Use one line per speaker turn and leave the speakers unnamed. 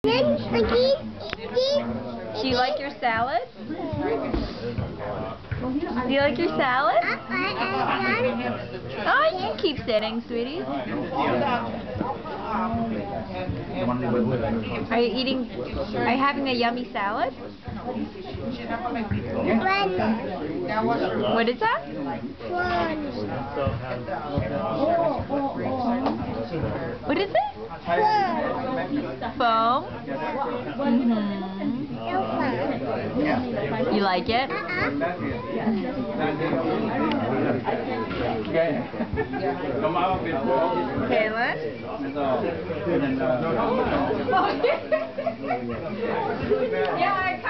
Do you like your salad? Do you like your salad? Oh, you can keep sitting, sweetie. Are you eating, are you having a yummy salad? What is that? What is it? Foam? Mm hmm You like it? Kaylin? yeah, I.